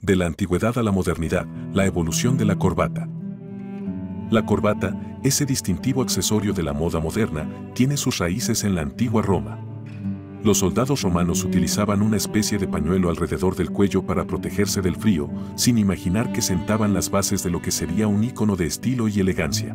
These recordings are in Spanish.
De la antigüedad a la modernidad, la evolución de la corbata. La corbata, ese distintivo accesorio de la moda moderna, tiene sus raíces en la antigua Roma. Los soldados romanos utilizaban una especie de pañuelo alrededor del cuello para protegerse del frío, sin imaginar que sentaban las bases de lo que sería un ícono de estilo y elegancia.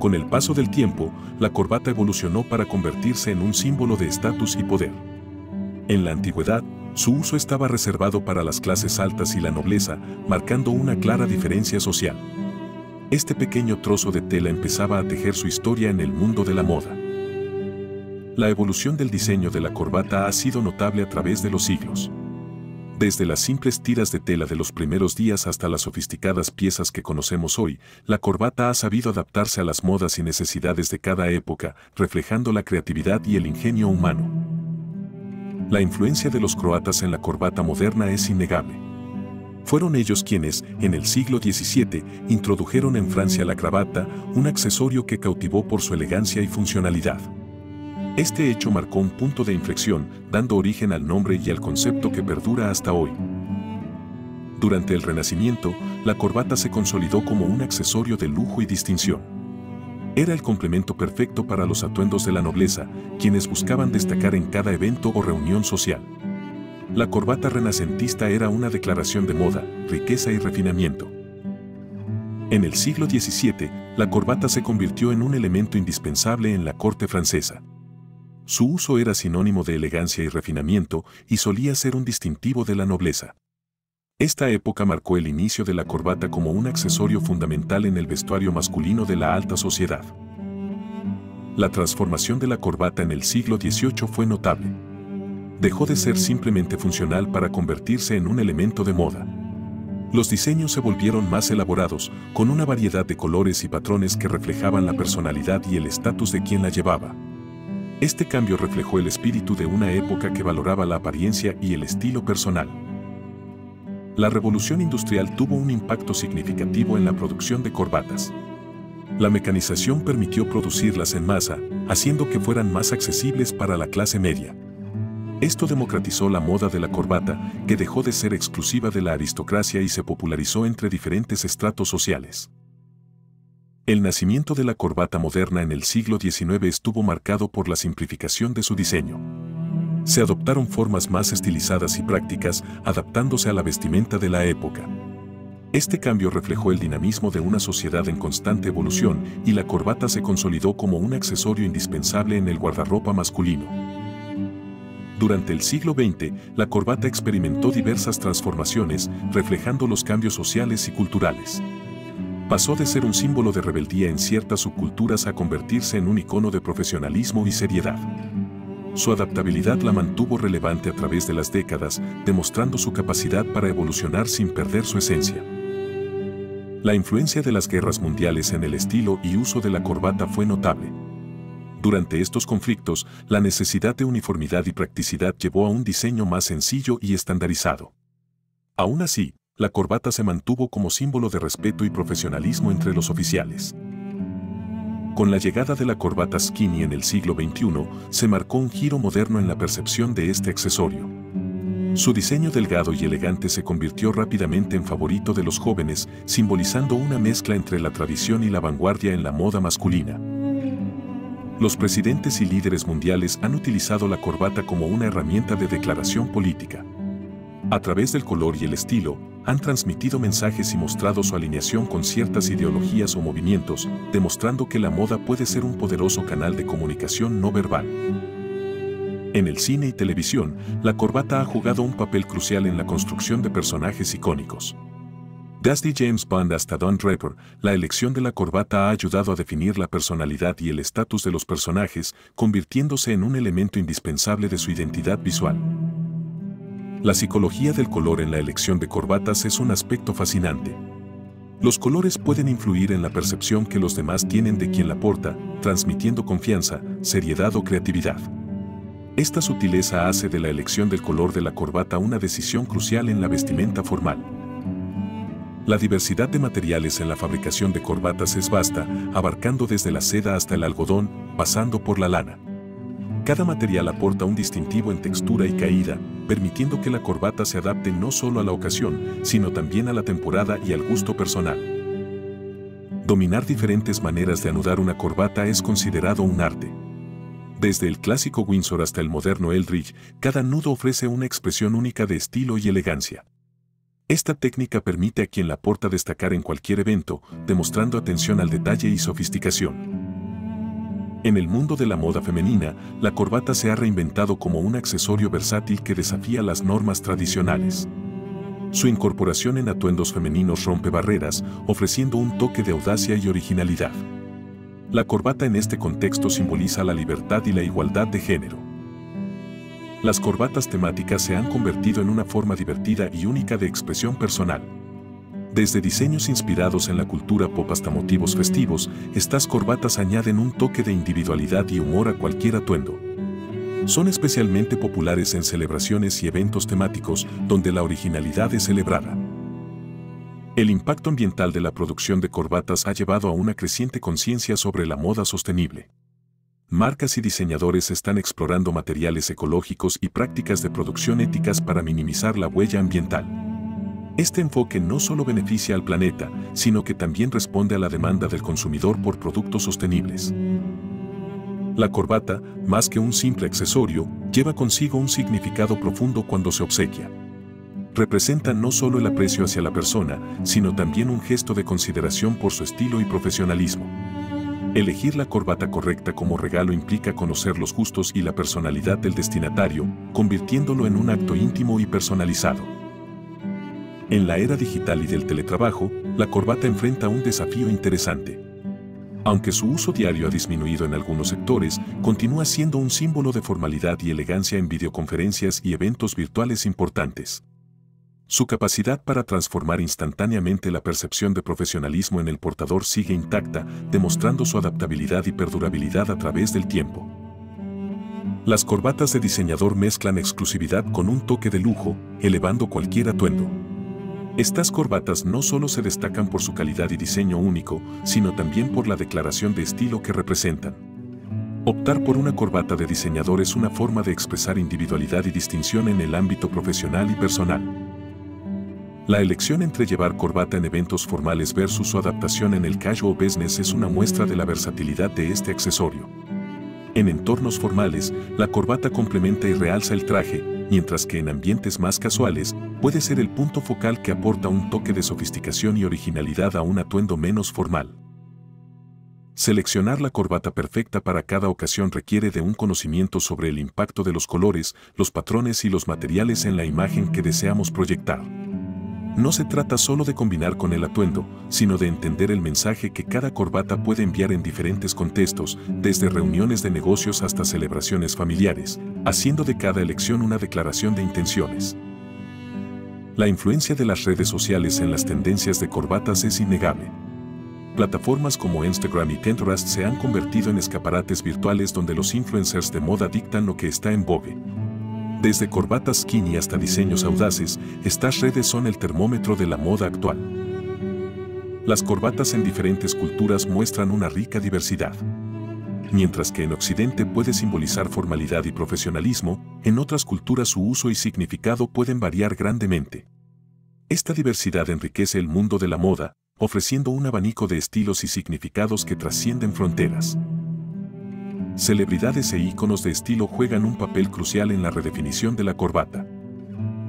Con el paso del tiempo, la corbata evolucionó para convertirse en un símbolo de estatus y poder. En la antigüedad, su uso estaba reservado para las clases altas y la nobleza, marcando una clara diferencia social. Este pequeño trozo de tela empezaba a tejer su historia en el mundo de la moda. La evolución del diseño de la corbata ha sido notable a través de los siglos. Desde las simples tiras de tela de los primeros días hasta las sofisticadas piezas que conocemos hoy, la corbata ha sabido adaptarse a las modas y necesidades de cada época, reflejando la creatividad y el ingenio humano. La influencia de los croatas en la corbata moderna es innegable. Fueron ellos quienes, en el siglo XVII, introdujeron en Francia la cravata, un accesorio que cautivó por su elegancia y funcionalidad. Este hecho marcó un punto de inflexión, dando origen al nombre y al concepto que perdura hasta hoy. Durante el Renacimiento, la corbata se consolidó como un accesorio de lujo y distinción. Era el complemento perfecto para los atuendos de la nobleza, quienes buscaban destacar en cada evento o reunión social. La corbata renacentista era una declaración de moda, riqueza y refinamiento. En el siglo XVII, la corbata se convirtió en un elemento indispensable en la corte francesa. Su uso era sinónimo de elegancia y refinamiento y solía ser un distintivo de la nobleza. Esta época marcó el inicio de la corbata como un accesorio fundamental en el vestuario masculino de la alta sociedad. La transformación de la corbata en el siglo XVIII fue notable. Dejó de ser simplemente funcional para convertirse en un elemento de moda. Los diseños se volvieron más elaborados, con una variedad de colores y patrones que reflejaban la personalidad y el estatus de quien la llevaba. Este cambio reflejó el espíritu de una época que valoraba la apariencia y el estilo personal. La revolución industrial tuvo un impacto significativo en la producción de corbatas. La mecanización permitió producirlas en masa, haciendo que fueran más accesibles para la clase media. Esto democratizó la moda de la corbata, que dejó de ser exclusiva de la aristocracia y se popularizó entre diferentes estratos sociales. El nacimiento de la corbata moderna en el siglo XIX estuvo marcado por la simplificación de su diseño se adoptaron formas más estilizadas y prácticas, adaptándose a la vestimenta de la época. Este cambio reflejó el dinamismo de una sociedad en constante evolución y la corbata se consolidó como un accesorio indispensable en el guardarropa masculino. Durante el siglo XX, la corbata experimentó diversas transformaciones, reflejando los cambios sociales y culturales. Pasó de ser un símbolo de rebeldía en ciertas subculturas a convertirse en un icono de profesionalismo y seriedad. Su adaptabilidad la mantuvo relevante a través de las décadas, demostrando su capacidad para evolucionar sin perder su esencia. La influencia de las guerras mundiales en el estilo y uso de la corbata fue notable. Durante estos conflictos, la necesidad de uniformidad y practicidad llevó a un diseño más sencillo y estandarizado. Aún así, la corbata se mantuvo como símbolo de respeto y profesionalismo entre los oficiales. Con la llegada de la corbata skinny en el siglo XXI, se marcó un giro moderno en la percepción de este accesorio. Su diseño delgado y elegante se convirtió rápidamente en favorito de los jóvenes, simbolizando una mezcla entre la tradición y la vanguardia en la moda masculina. Los presidentes y líderes mundiales han utilizado la corbata como una herramienta de declaración política. A través del color y el estilo, han transmitido mensajes y mostrado su alineación con ciertas ideologías o movimientos, demostrando que la moda puede ser un poderoso canal de comunicación no verbal. En el cine y televisión, la corbata ha jugado un papel crucial en la construcción de personajes icónicos. Desde James Bond hasta Don Draper, la elección de la corbata ha ayudado a definir la personalidad y el estatus de los personajes, convirtiéndose en un elemento indispensable de su identidad visual. La psicología del color en la elección de corbatas es un aspecto fascinante. Los colores pueden influir en la percepción que los demás tienen de quien la porta, transmitiendo confianza, seriedad o creatividad. Esta sutileza hace de la elección del color de la corbata una decisión crucial en la vestimenta formal. La diversidad de materiales en la fabricación de corbatas es vasta, abarcando desde la seda hasta el algodón, pasando por la lana. Cada material aporta un distintivo en textura y caída, permitiendo que la corbata se adapte no solo a la ocasión, sino también a la temporada y al gusto personal. Dominar diferentes maneras de anudar una corbata es considerado un arte. Desde el clásico Windsor hasta el moderno Eldridge, cada nudo ofrece una expresión única de estilo y elegancia. Esta técnica permite a quien la porta destacar en cualquier evento, demostrando atención al detalle y sofisticación. En el mundo de la moda femenina, la corbata se ha reinventado como un accesorio versátil que desafía las normas tradicionales. Su incorporación en atuendos femeninos rompe barreras, ofreciendo un toque de audacia y originalidad. La corbata en este contexto simboliza la libertad y la igualdad de género. Las corbatas temáticas se han convertido en una forma divertida y única de expresión personal. Desde diseños inspirados en la cultura pop hasta motivos festivos, estas corbatas añaden un toque de individualidad y humor a cualquier atuendo. Son especialmente populares en celebraciones y eventos temáticos donde la originalidad es celebrada. El impacto ambiental de la producción de corbatas ha llevado a una creciente conciencia sobre la moda sostenible. Marcas y diseñadores están explorando materiales ecológicos y prácticas de producción éticas para minimizar la huella ambiental. Este enfoque no solo beneficia al planeta, sino que también responde a la demanda del consumidor por productos sostenibles. La corbata, más que un simple accesorio, lleva consigo un significado profundo cuando se obsequia representa no solo el aprecio hacia la persona, sino también un gesto de consideración por su estilo y profesionalismo. Elegir la corbata correcta como regalo implica conocer los gustos y la personalidad del destinatario, convirtiéndolo en un acto íntimo y personalizado. En la era digital y del teletrabajo, la corbata enfrenta un desafío interesante. Aunque su uso diario ha disminuido en algunos sectores, continúa siendo un símbolo de formalidad y elegancia en videoconferencias y eventos virtuales importantes. Su capacidad para transformar instantáneamente la percepción de profesionalismo en el portador sigue intacta, demostrando su adaptabilidad y perdurabilidad a través del tiempo. Las corbatas de diseñador mezclan exclusividad con un toque de lujo, elevando cualquier atuendo. Estas corbatas no solo se destacan por su calidad y diseño único, sino también por la declaración de estilo que representan. Optar por una corbata de diseñador es una forma de expresar individualidad y distinción en el ámbito profesional y personal. La elección entre llevar corbata en eventos formales versus su adaptación en el casual business es una muestra de la versatilidad de este accesorio. En entornos formales, la corbata complementa y realza el traje, mientras que en ambientes más casuales, puede ser el punto focal que aporta un toque de sofisticación y originalidad a un atuendo menos formal. Seleccionar la corbata perfecta para cada ocasión requiere de un conocimiento sobre el impacto de los colores, los patrones y los materiales en la imagen que deseamos proyectar. No se trata solo de combinar con el atuendo, sino de entender el mensaje que cada corbata puede enviar en diferentes contextos, desde reuniones de negocios hasta celebraciones familiares, haciendo de cada elección una declaración de intenciones. La influencia de las redes sociales en las tendencias de corbatas es innegable. Plataformas como Instagram y Pinterest se han convertido en escaparates virtuales donde los influencers de moda dictan lo que está en vogue. Desde corbatas skinny hasta diseños audaces, estas redes son el termómetro de la moda actual. Las corbatas en diferentes culturas muestran una rica diversidad. Mientras que en Occidente puede simbolizar formalidad y profesionalismo, en otras culturas su uso y significado pueden variar grandemente. Esta diversidad enriquece el mundo de la moda, ofreciendo un abanico de estilos y significados que trascienden fronteras. Celebridades e íconos de estilo juegan un papel crucial en la redefinición de la corbata.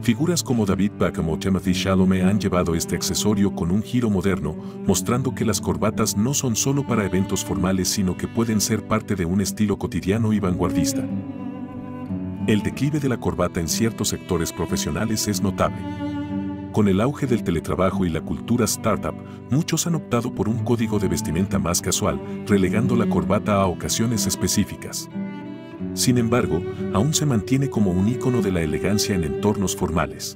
Figuras como David Beckham o Timothy Chalamet han llevado este accesorio con un giro moderno, mostrando que las corbatas no son solo para eventos formales sino que pueden ser parte de un estilo cotidiano y vanguardista. El declive de la corbata en ciertos sectores profesionales es notable. Con el auge del teletrabajo y la cultura startup, muchos han optado por un código de vestimenta más casual, relegando la corbata a ocasiones específicas. Sin embargo, aún se mantiene como un icono de la elegancia en entornos formales.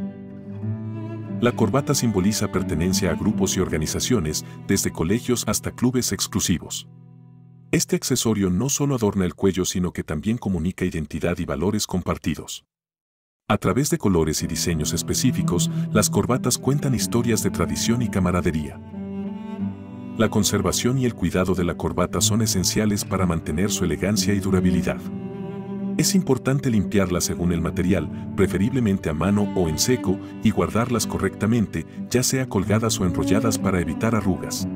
La corbata simboliza pertenencia a grupos y organizaciones, desde colegios hasta clubes exclusivos. Este accesorio no solo adorna el cuello sino que también comunica identidad y valores compartidos. A través de colores y diseños específicos, las corbatas cuentan historias de tradición y camaradería. La conservación y el cuidado de la corbata son esenciales para mantener su elegancia y durabilidad. Es importante limpiarlas según el material, preferiblemente a mano o en seco, y guardarlas correctamente, ya sea colgadas o enrolladas para evitar arrugas.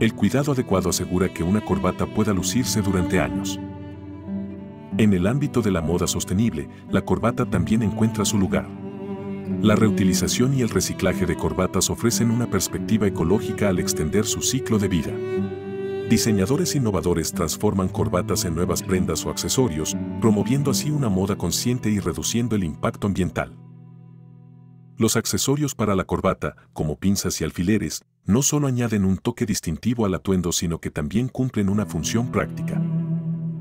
El cuidado adecuado asegura que una corbata pueda lucirse durante años. En el ámbito de la moda sostenible, la corbata también encuentra su lugar. La reutilización y el reciclaje de corbatas ofrecen una perspectiva ecológica al extender su ciclo de vida. Diseñadores innovadores transforman corbatas en nuevas prendas o accesorios, promoviendo así una moda consciente y reduciendo el impacto ambiental. Los accesorios para la corbata, como pinzas y alfileres, no solo añaden un toque distintivo al atuendo, sino que también cumplen una función práctica.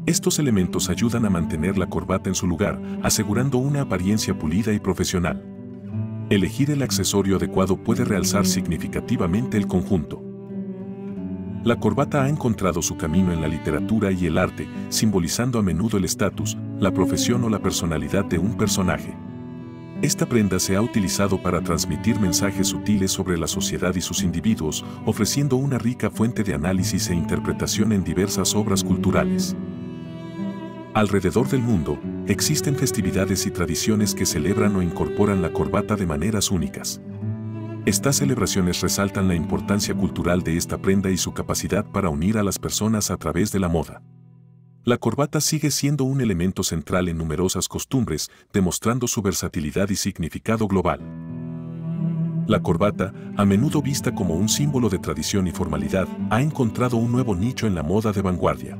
Estos elementos ayudan a mantener la corbata en su lugar, asegurando una apariencia pulida y profesional. Elegir el accesorio adecuado puede realzar significativamente el conjunto. La corbata ha encontrado su camino en la literatura y el arte, simbolizando a menudo el estatus, la profesión o la personalidad de un personaje. Esta prenda se ha utilizado para transmitir mensajes sutiles sobre la sociedad y sus individuos, ofreciendo una rica fuente de análisis e interpretación en diversas obras culturales. Alrededor del mundo, existen festividades y tradiciones que celebran o incorporan la corbata de maneras únicas. Estas celebraciones resaltan la importancia cultural de esta prenda y su capacidad para unir a las personas a través de la moda. La corbata sigue siendo un elemento central en numerosas costumbres, demostrando su versatilidad y significado global. La corbata, a menudo vista como un símbolo de tradición y formalidad, ha encontrado un nuevo nicho en la moda de vanguardia.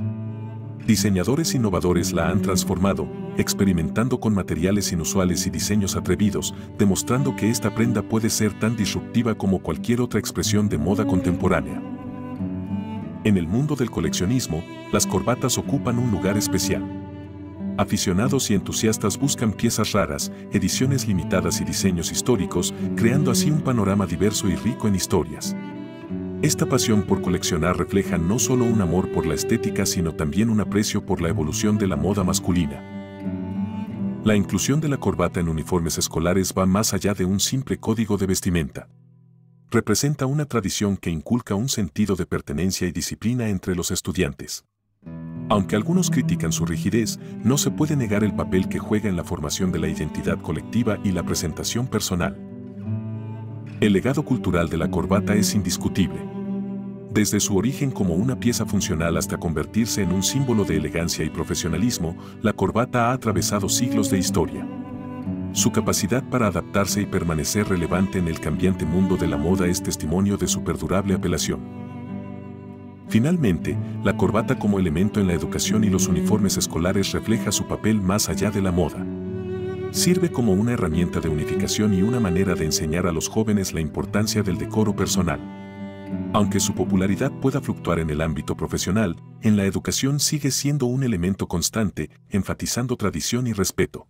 Diseñadores innovadores la han transformado, experimentando con materiales inusuales y diseños atrevidos, demostrando que esta prenda puede ser tan disruptiva como cualquier otra expresión de moda contemporánea. En el mundo del coleccionismo, las corbatas ocupan un lugar especial. Aficionados y entusiastas buscan piezas raras, ediciones limitadas y diseños históricos, creando así un panorama diverso y rico en historias. Esta pasión por coleccionar refleja no solo un amor por la estética sino también un aprecio por la evolución de la moda masculina. La inclusión de la corbata en uniformes escolares va más allá de un simple código de vestimenta. Representa una tradición que inculca un sentido de pertenencia y disciplina entre los estudiantes. Aunque algunos critican su rigidez, no se puede negar el papel que juega en la formación de la identidad colectiva y la presentación personal. El legado cultural de la corbata es indiscutible. Desde su origen como una pieza funcional hasta convertirse en un símbolo de elegancia y profesionalismo, la corbata ha atravesado siglos de historia. Su capacidad para adaptarse y permanecer relevante en el cambiante mundo de la moda es testimonio de su perdurable apelación. Finalmente, la corbata como elemento en la educación y los uniformes escolares refleja su papel más allá de la moda sirve como una herramienta de unificación y una manera de enseñar a los jóvenes la importancia del decoro personal. Aunque su popularidad pueda fluctuar en el ámbito profesional, en la educación sigue siendo un elemento constante, enfatizando tradición y respeto.